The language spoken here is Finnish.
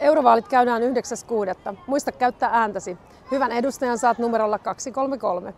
Eurovaalit käydään 9.6. Muista käyttää ääntäsi. Hyvän edustajan saat numerolla 233.